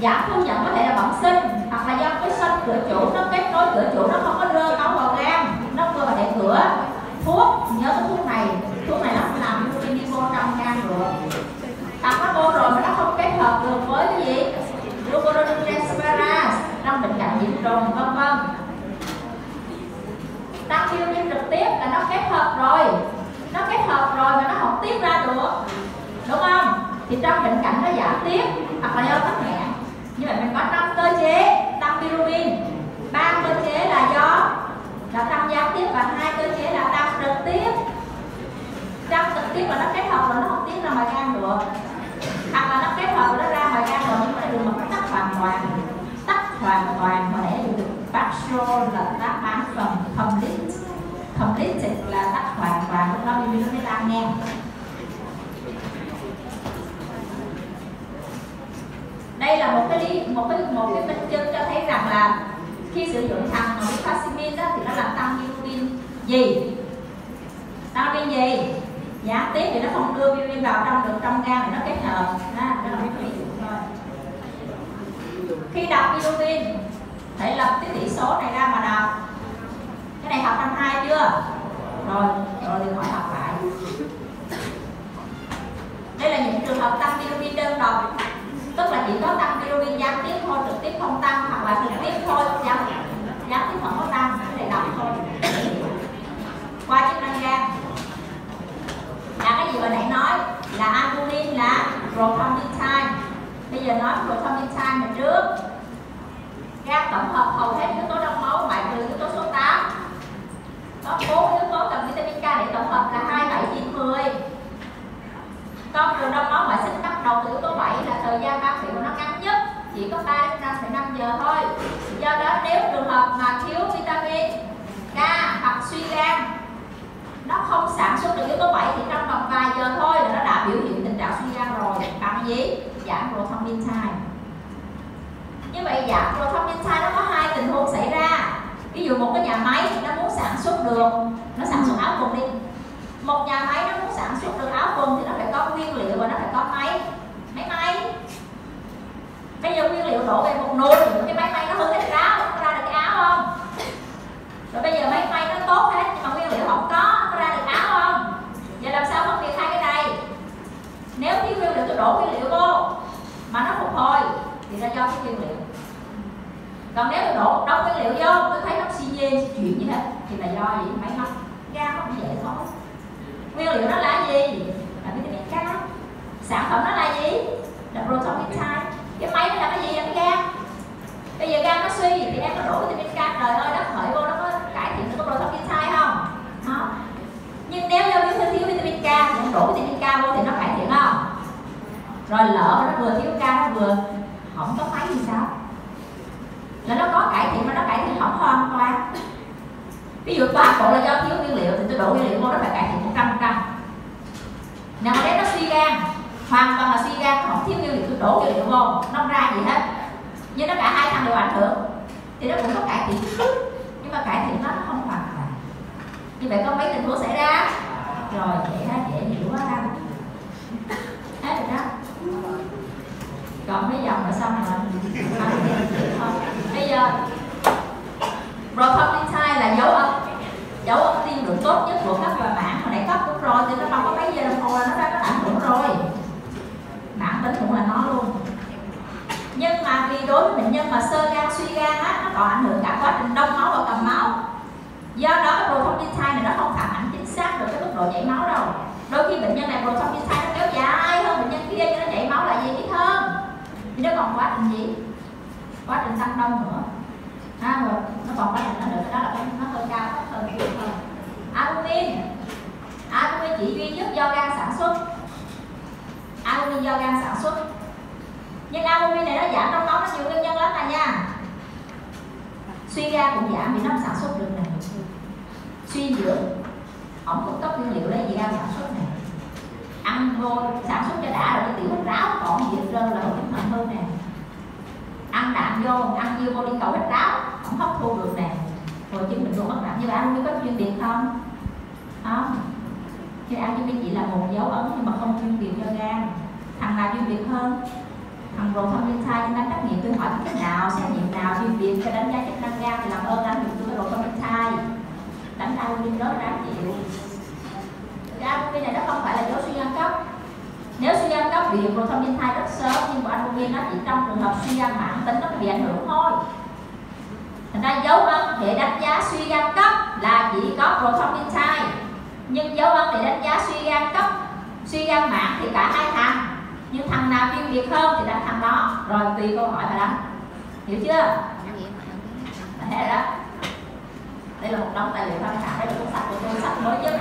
giảm thu nhận có thể là bẩm sinh, hoặc là do cái sân cửa chủ nó kết nối cửa chủ nó không có đưa máu vào gan, nó vừa để cửa. Thuốc nhớ cái thuốc này thuốc này nó không làm vitamin đi vô trong gan được. Tập nó vô rồi mà nó không kết hợp được với cái gì? Glucorodesperase trong bệnh cảnh nhiễm trùng, vân vân. Tăng viêm trực tiếp là nó kết hợp rồi. Nó kết hợp rồi mà nó không tiết ra được. Đúng không? Thì trong bệnh cảnh nó giảm tiết hoặc là do tắc nghẽn như vậy mình có năm cơ chế tăng bilirubin ba cơ chế là do là tăng gián tiếp và hai cơ chế là tăng trực tiếp. Tăng trực tiếp là nó kết hợp rồi nó không tiết ra ngoài gan được. Hoặc là nó kết hợp rồi nó ra ngoài gan rồi, nhưng mà đường mật tắc hoàn toàn. Tắc hoàn toàn mà để được partial là tắc bán phần complete complete là tắc hoàn toàn, lúc đó bilirubin nó mới tăng nghe đây là một cái lý một cái một cái minh chứng cho thấy rằng là khi sử dụng thằng rifaximin đó thì nó làm tăng bilirubin gì tăng bilirubin gì giá tiếp thì nó không đưa bilirubin vào trong được, trong gan thì nó kết hợp. Đó đó là cái ví dụ thôi. Khi đọc bilirubin hãy lập cái tỷ số này ra mà đọc. Cái này học năm hai chưa? Rồi rồi thì hỏi học lại. Đây là những trường hợp tăng bilirubin đơn độc, tức là chỉ có tăng bilirubin gián tiếp thôi trực tiếp không tăng hoặc là trực tiếp thôi dám dám tiếp không có tăng để đọc thôi qua chức năng gan là cái gì mà nãy nói là albumin là prothrombin bây giờ nói prothrombin mình trước gan tổng hợp hầu hết yếu tố trong máu ngoại trừ yếu tố số 8 có bốn yếu tố cần vitamin K để tổng hợp là 2, 7, 9, 10 con đường đông máu ngoại sinh bắt đầu từ yếu tố 7 là thời gian ban phiệu nó ngắn nhất chỉ có 3 đến 5,5 giờ thôi do đó nếu trường hợp mà thiếu vitamin K hoặc suy gan, nó không sản xuất được yếu tố 7 thì trong vòng vài giờ thôi là nó đã biểu hiện tình trạng suy gan rồi. Bằng gì giảm prothrombin time như vậy giảm prothrombin time nó có hai tình huống xảy ra. Ví dụ một cái nhà máy nó muốn sản xuất được, nó sản xuất áo quần đi. Một nhà máy nó muốn sản xuất được áo quần thì nó phải có nguyên liệu và nó phải có máy. Máy may bây giờ nguyên liệu đổ về một nồi thì cái máy may nó hư hết ráo nó ra được cái áo không rồi bây giờ máy may nó tốt hết, nhưng mà nguyên liệu không có nó ra được áo không? Giờ làm sao phân biệt hai cái này? Nếu thiếu nguyên liệu tôi đổ nguyên liệu vô, mà nó phục hồi, thì là do cái nguyên liệu. Còn nếu tôi đổ đông nguyên liệu vô, tôi thấy nó xi nhê chuyển như thế, thì là do gì? Máy móc. Ga không dễ thôi. Nguyên liệu nó là gì? Là vitamin K sản phẩm nó là gì là protonitide cái máy nó là cái gì là cái gan bây giờ gan nó suy thì em có đổ vitamin K trời ơi đất hỡi vô nó có cải thiện được protonitide không không nhưng nếu do thiếu thiếu vitamin K thì em đổ vitamin K vô thì nó cải thiện không rồi lỡ mà nó vừa thiếu ca, nó vừa không có máy thì sao? Là nó có cải thiện mà nó cải thiện không hoàn toàn. Ví dụ toàn bộ là do thiếu nguyên liệu thì tôi đổ nguyên liệu vô nó phải cải thiện một trăm trăm. Nào mà nó suy gan hoàn toàn là suy gan không thiếu nguyên liệu tôi đổ nguyên liệu vô nó không ra gì hết. Nhưng nó cả hai thằng đều ảnh hưởng thì nó cũng có cải thiện. Nhưng mà cải thiện nó không hoàn toàn. Như vậy có mấy tình huống xảy ra? Rồi dễ ha dễ hiểu quá ha hết rồi đó còn mấy dòng là xong rồi. Bây giờ Prothrombin là dấu âm dấu âm tiên lượng tốt nhất của các loại mảng hồi nãy cấp cũng rồi thì nó đâu có mấy giờ đồng hồ là nó đã có ảnh hưởng rồi. Mảng tính cũng là nó luôn. Nhưng mà vì đối với bệnh nhân mà sơ gan, suy gan á nó còn ảnh hưởng cả quá trình đông máu và cầm máu do đó cái prothrombin này nó không phản ảnh chính xác được cái mức độ chảy máu đâu đôi khi bệnh nhân này prothrombin nó kéo dài hơn bệnh nhân kia nhưng nó chảy máu là gì ít hơn thì nó còn quá trình gì quá trình tăng đông nữa. À, rồi nó còn quá trình nó nữa đó là cái nó hơi cao thấp hơn nhiều hơn albumin albumin chỉ duy nhất do gan sản xuất. Albumin do gan sản xuất. Nhưng albumin này nó giảm trong máu nó nhiều nguyên nhân lắm này nha. Suy gan cũng giảm vì nó không sản xuất được này suy dưỡng ổng cung cấp nguyên liệu lấy gì gan sản xuất này. Ăn vô sản xuất cho đã rồi cái tiểu ráo còn gì hết trơn là không vô mình ăn nhiều vô đi cầu hết ráo không hấp thu được nè. Rồi chứng bệnh luôn mất nặng như vậy ăn có chuyên biệt không? Không. Chứ ăn cho chỉ là một dấu ấn nhưng mà không chuyên biệt cho gan. Thằng nào chuyên biệt hơn? Thằng rồi thông minh sai đánh trắc nghiệm, tôi hỏi cái nào, xét nghiệm nào, chuyên biệt cho đánh giá chức năng gan thì làm ơn anh dùng tôi rồi thông minh sai. Đánh albumin đó ráng chịu. Cái này nó không phải là dấu suy gan cấp nếu suy gan cấp bị prothrombin thai rất sớm, nhưng mà albumin nó chỉ trong trường hợp suy gan mãn, tính nó bị ảnh hưởng thôi. Thành ra dấu ân để đánh giá suy gan cấp là chỉ có prothrombin thai. Nhưng dấu ân để đánh giá suy gan cấp suy gan mãn thì cả hai thằng. Nhưng thằng nào chuyên biệt hơn thì đánh thằng đó. Rồi tùy câu hỏi mà đánh. Hiểu chưa? Thế đó. Đây là một đống tài liệu tham khảo. Đây là cuốn sách của tôi, sách mới nhất.